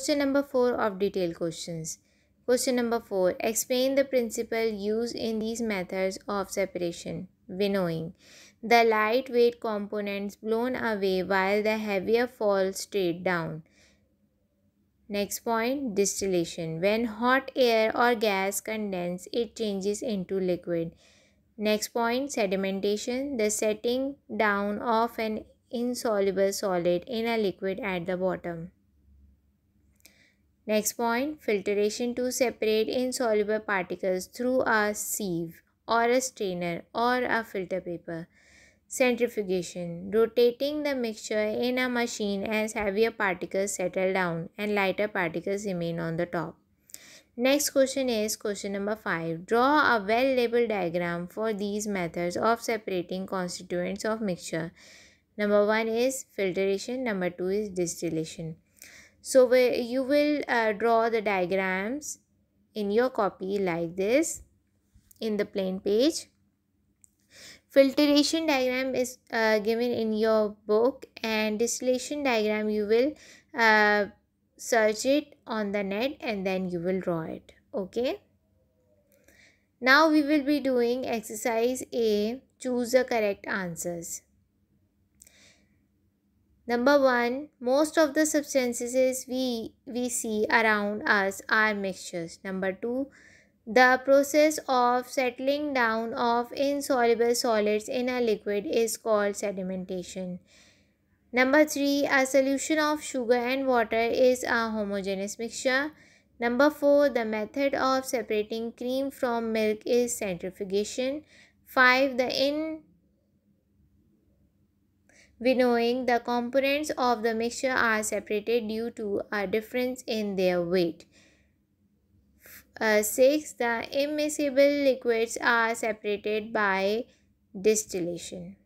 Question number 4 of detailed questions. Question number 4. Explain the principle used in these methods of separation. Winnowing. The lightweight components blown away while the heavier fall straight down. Next point, distillation. When hot air or gas condense, it changes into liquid. Next point, sedimentation. The setting down of an insoluble solid in a liquid at the bottom. Next point, filtration to separate insoluble particles through a sieve or a strainer or a filter paper. Centrifugation, rotating the mixture in a machine as heavier particles settle down and lighter particles remain on the top. Next question is question number 5. Draw a well-labeled diagram for these methods of separating constituents of mixture. Number 1 is filtration, number 2 is distillation. So you will uh, draw the diagrams in your copy like this in the plain page. Filtration diagram is uh, given in your book and distillation diagram you will uh, search it on the net and then you will draw it okay? Now we will be doing exercise a choose the correct answers number one most of the substances we we see around us are mixtures number two the process of settling down of insoluble solids in a liquid is called sedimentation. Number 3. A solution of sugar and water is a homogeneous mixture. Number 4. The method of separating cream from milk is centrifugation. 5. The in winnowing, the components of the mixture are separated due to a difference in their weight. Uh, 6. The immiscible liquids are separated by distillation.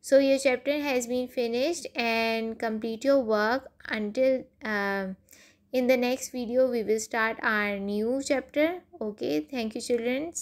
So your chapter has been finished and complete your work until uh, in the next video we will start our new chapter. Okay, thank you children.